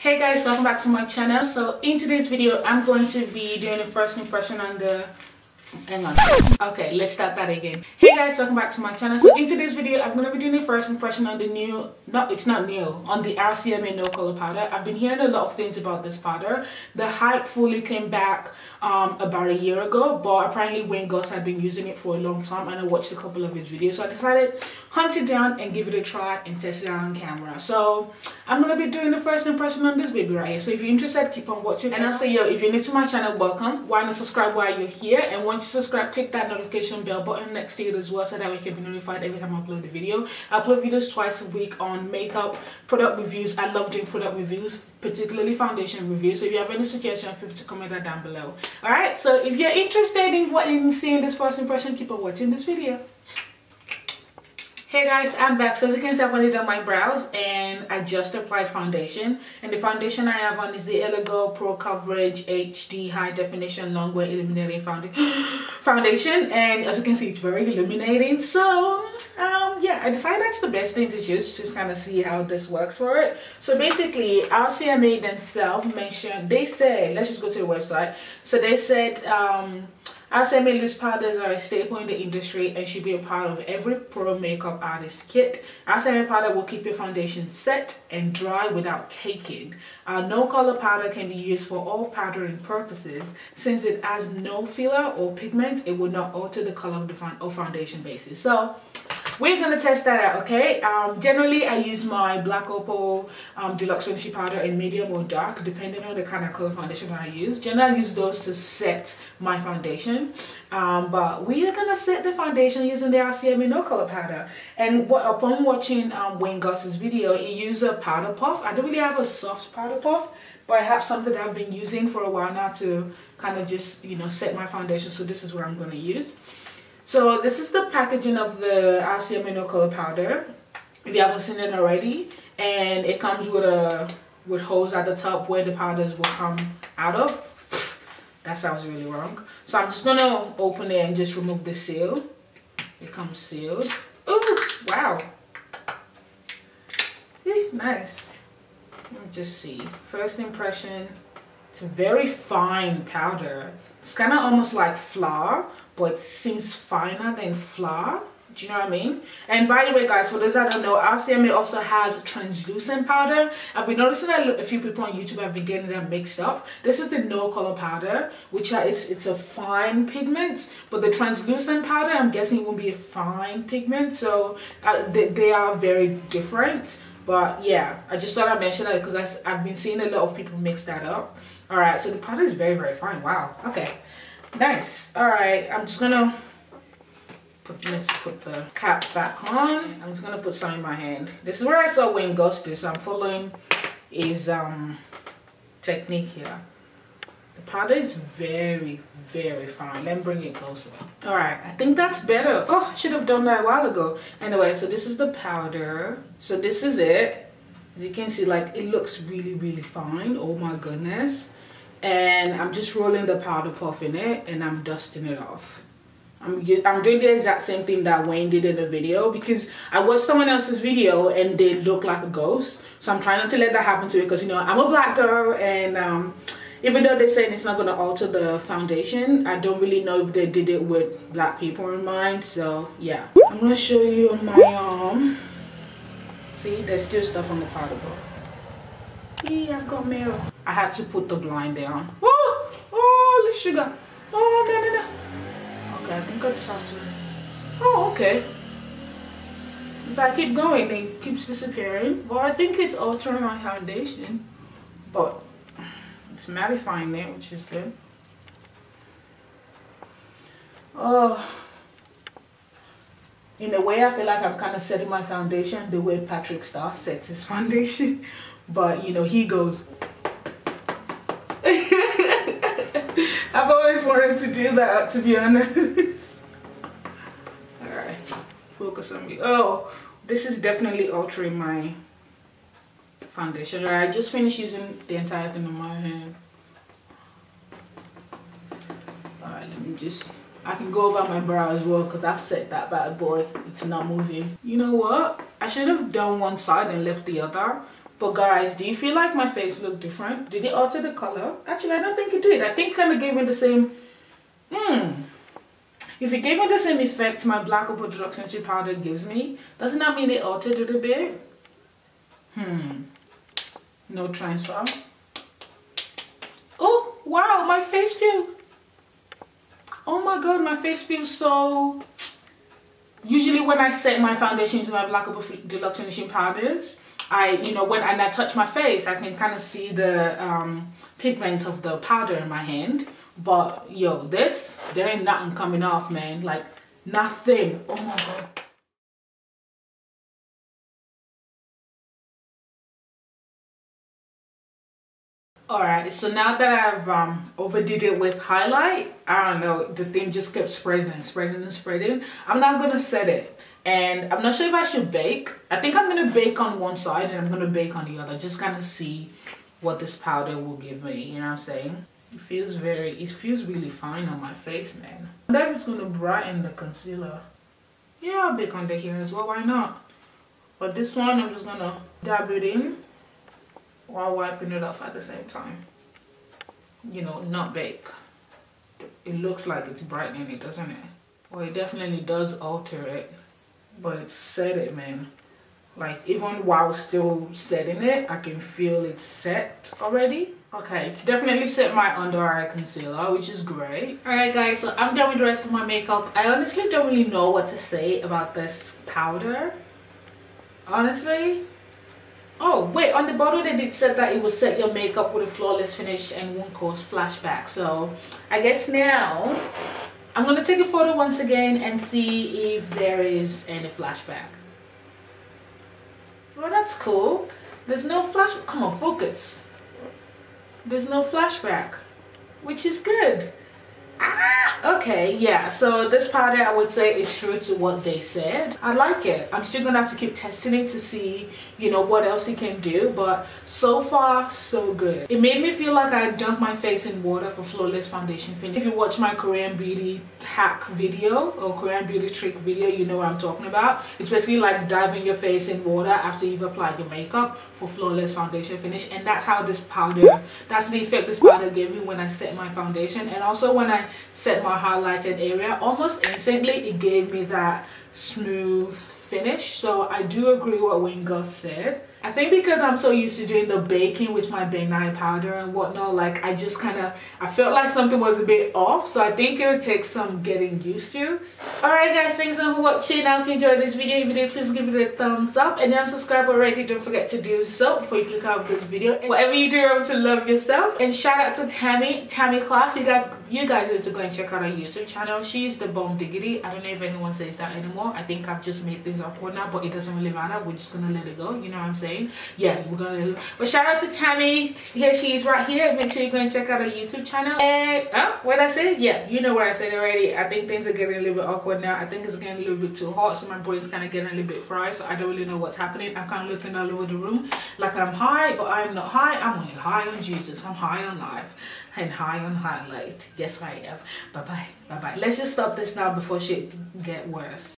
Hey guys, welcome back to my channel. So in today's video, I'm going to be doing a first impression on the hang on. Okay let's start that again. Hey guys welcome back to my channel. So in today's video i'm going to be doing a first impression on the new no it's not new on the rcma no color powder. I've been hearing a lot of things about this powder. The hype fully came back um, about a year ago but apparently wayne goss had been using it for a long time and i watched a couple of his videos. So i decided hunt it down and give it a try and test it out on camera. So i'm going to be doing the first impression on this baby right here. So if you're interested keep on watching. And also yo if you're new to my channel welcome. Why not subscribe while you're here? And once you subscribe click that notification bell button next to it as well so that you can be notified every time i upload a video. I upload videos twice a week on makeup product reviews. I love doing product reviews particularly foundation reviews. So if you have any suggestions feel free to comment that down below. All right so if you're interested in what in seeing this first impression keep on watching this video Hey guys, I'm back. So as you can see, I've only done my brows and I just applied foundation. And the foundation I have on is the L.A. Girl Pro Coverage HD High Definition Longwear Illuminating Foundation. And as you can see, it's very illuminating. So um, yeah, I decided that's the best thing to choose. Just kind of see how this works for it. So basically, RCMA themselves mentioned, they said, let's just go to the website. So they said, um, RCMA loose powders are a staple in the industry and should be a part of every pro makeup artist kit. RCMA powder will keep your foundation set and dry without caking. Our no color powder can be used for all powdering purposes. Since it has no filler or pigment, it will not alter the color of the foundation basis. So we're to test that out okay? Um, generally I use my black opal um, deluxe finishing powder in medium or dark depending on the kind of color foundation I use. Generally I use those to set my foundation. Um, but we are gonna set the foundation using the RCMA no color powder. And what, upon watching um, Wayne Goss's video he used a powder puff. I don't really have a soft powder puff but I have something that I've been using for a while now to kind of just you know set my foundation. So this is what I'm going to use so this is the packaging of the RCMA no color powder if you haven't seen it already. And it comes with a with holes at the top where the powders will come out of. That sounds really wrong. So I'm just gonna open it and just remove the seal. It comes sealed. Oh wow. Eh, nice. Let me just see. First impression it's a very fine powder it's kind of almost like flour but seems finer than flour do you know what I mean? And by the way, guys, for those that don't know, RCMA also has translucent powder. I've been noticing that a few people on YouTube have been getting them mixed up. This is the no color powder, which is it's a fine pigment, but the translucent powder, I'm guessing won't be a fine pigment. So uh, they, they are very different. But yeah, I just thought I'd mention that because I've been seeing a lot of people mix that up. All right, so the powder is very, very fine. Wow. Okay. Nice. All right, I'm just gonna put let's put the cap back on. I'm just gonna put some in my hand. This is where I saw Wayne Goss do, so I'm following his um technique here. The powder is very, very fine. Let me bring it closer. All right, I think that's better. Oh, I should have done that a while ago. Anyway, so this is the powder. So this is it. As you can see, like it looks really, really fine. Oh my goodness and I'm just rolling the powder puff in it and I'm dusting it off. I'm, I'm doing the exact same thing that Wayne did in the video because I watched someone else's video and they look like a ghost. So I'm trying not to let that happen to me because, you know, I'm a black girl and um, even though they're saying it's not going to alter the foundation, I don't really know if they did it with black people in mind. So, yeah. I'm going to show you my arm. See, there's still stuff on the powder puff. Yeah, I've got mail. I had to put the blind down. Oh, oh, the sugar. Oh, no, no, no. Okay, I think I just have to. Oh, okay. So I keep going, it keeps disappearing. Well, I think it's altering my foundation, but it's mattifying it, which is good. Oh, in a way, I feel like I'm kind of setting my foundation the way Patrick Starr sets his foundation. But, you know, he goes, I've always wanted to do that, to be honest. Alright, focus on me. Oh, this is definitely altering my foundation. Alright, I just finished using the entire thing on my hand. Alright, let me just... I can go over my brow as well because I've set that bad boy. It's not moving. You know what? I should have done one side and left the other But guys, do you feel like my face looked different? Did it alter the color? Actually, I don't think it did. I think kind of gave me the same... Hmm. If it gave me the same effect my Black Opal Deluxe Finishing Powder gives me, doesn't that mean it altered it a bit? Hmm. No transfer. Oh, wow, my face feels... Oh my god, my face feels so... Usually when I set my foundations using my Black Opal Deluxe Finishing Powders, I, you know, when and I touch my face, I can kind of see the um, pigment of the powder in my hand. But yo, this, there ain't nothing coming off, man. Like nothing. Oh my god. Alright, so now that I've um, overdid it with highlight, I don't know, the thing just kept spreading and spreading and spreading. I'm not going to set it and I'm not sure if I should bake. I think I'm gonna bake on one side and I'm gonna bake on the other. Just kind of see what this powder will give me, you know what I'm saying? It feels very, it feels really fine on my face, man. I wonder if it's gonna brighten the concealer. Yeah, I'll bake under here as well, why not? But this one, I'm just gonna dab it in while wiping it off at the same time. You know, not bake. It looks like it's brightening it, doesn't it? Well, it definitely does alter it but set it man. Like even while still setting it I can feel it set already. Okay it's definitely set my under eye concealer which is great. All right guys so I'm done with the rest of my makeup. I honestly don't really know what to say about this powder. Honestly. Oh wait on the bottle they did said that it will set your makeup with a flawless finish and won't cause flashback so I guess now I'm going to take a photo once again and see if there is any flashback. Well, that's cool. There's no flash. Come on, focus. There's no flashback, which is good. Ah, okay, yeah, so this powder I would say is true to what they said. I like it. I'm still gonna have to keep testing it to see, you know, what else it can do, but so far, so good. It made me feel like I dunked my face in water for flawless foundation finish. If you watch my Korean beauty hack video or Korean beauty trick video, you know what I'm talking about. It's basically like diving your face in water after you've applied your makeup for flawless foundation finish, and that's how this powder, that's the effect this powder gave me when I set my foundation, and also when I set my highlighted area almost instantly it gave me that smooth finish. So i do agree what goss said I think because I'm so used to doing the baking with my Bang powder and whatnot, like I just kind of, I felt like something was a bit off. So I think it'll take some getting used to. Alright guys, thanks for watching. I hope you enjoyed this video. If you did, please give it a thumbs up. And if you're subscribed already, don't forget to do so before you click out this video. And whatever you do, remember to love yourself. And shout out to Tammy, Tammy Clark. You guys, you guys need to go and check out her YouTube channel. She's the bomb diggity. I don't know if anyone says that anymore. I think I've just made things awkward now, but it doesn't really matter. We're just gonna let it go. You know what I'm saying? Saying yeah we're gonna but shout out to tammy. Here she is right here. Make sure you go and check out her youtube channel. And what i said yeah you know what i said already. I think things are getting a little bit awkward now. I think it's getting a little bit too hot so my brain's kind of getting a little bit fried so i don't really know what's happening. I'm kind of looking all over the room like i'm high but i'm not high. I'm only high on jesus. I'm high on life and high on highlight. Yes i am. Bye bye bye bye let's just stop this now before shit get worse